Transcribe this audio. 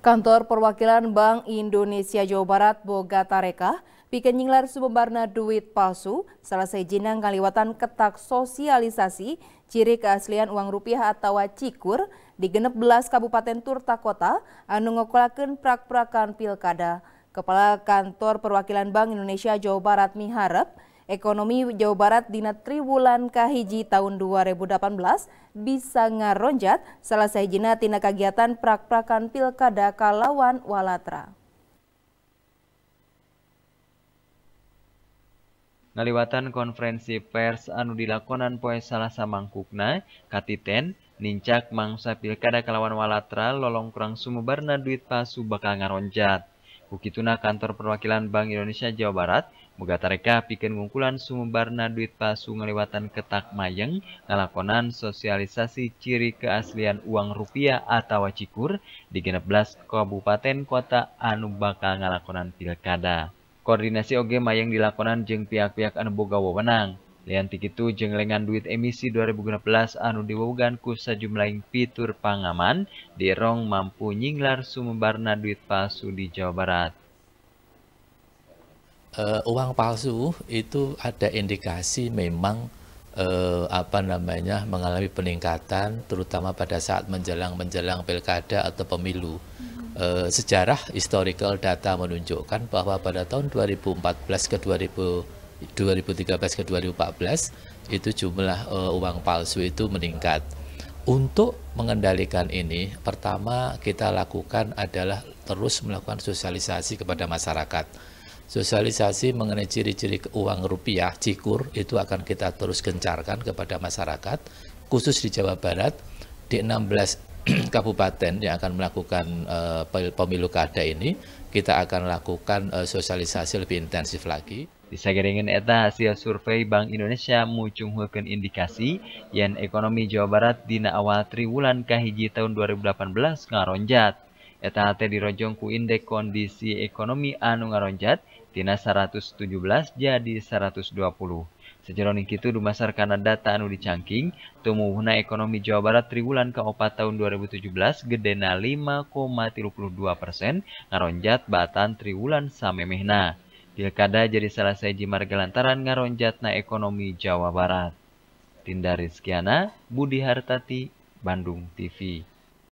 Kantor Perwakilan Bank Indonesia Jawa Barat Boga Tareka bikin nyinglar sumberna duit palsu selesai jinang kaliwatan ketak sosialisasi ciri keaslian uang rupiah atau cikur di genep belas Kabupaten Turta Kota anu ngokolakeun prak-prakan pilkada. Kepala Kantor Perwakilan Bank Indonesia Jawa Barat miharep ekonomi Jawa Barat dina triwulan kahiji tahun 2018 bisa ngaronjat selesai jina tina kegiatan prak-prakan pilkada kalawan walatra. Ngaliwatan konferensi pers anu dilakonan poe salasa mangkukna, katiten, nincak mangsa pilkada kalawan walatra lolong kurang sumubarna duit pasu bakal ngaronjat. Bukituna kantor perwakilan Bank Indonesia Jawa Barat, Muga tareka pikeun ngungkulan sumberna duit pasu ngaliwatan ketak mayeng ngalakonan sosialisasi ciri keaslian uang rupiah atau cikur di 16 kabupaten kota anu bakal ngalakonan pilkada. Koordinasi oge mayeng dilakonan jeng pihak-pihak anu boga wewenang. Lian tikitu jeng lengan duit emisi 2016 anu diwogan ku sajumlahing fitur pangaman. Dirong mampu nyinglar sumberna duit palsu di Jawa Barat. Uh, uang palsu itu ada indikasi memang uh, apa namanya mengalami peningkatan terutama pada saat menjelang menjelang pilkada atau pemilu. Uh, sejarah historical data menunjukkan bahwa pada tahun 2014 ke 2000 2013 ke 2014 itu jumlah uh, uang palsu itu meningkat. Untuk mengendalikan ini, pertama kita lakukan adalah terus melakukan sosialisasi kepada masyarakat sosialisasi mengenai ciri-ciri uang rupiah cikur itu akan kita terus gencarkan kepada masyarakat khusus di Jawa Barat di 16 kabupaten yang akan melakukan uh, pemilu kada ini kita akan lakukan uh, sosialisasi lebih intensif lagi. Disageringin eta hasil survei Bank Indonesia mucunghukeun indikasi yang ekonomi Jawa Barat dina awal triwulan kahiji tahun 2018 ngaronjat. Eta teh dirojong ku indeks kondisi ekonomi anu ngaronjat tina 117 jadi 120. Sejeroning kitu dumasarkan data anu dicangking, tumbuhna ekonomi Jawa Barat triwulan keopat tahun 2017 gedena 5,32 persen, ngaronjat batan triwulan samemehna. Pilkada jadi salah saji marga lantaran ngaronjatna ekonomi Jawa Barat. Tinda Rizkiana, Budi Hartati, Bandung TV.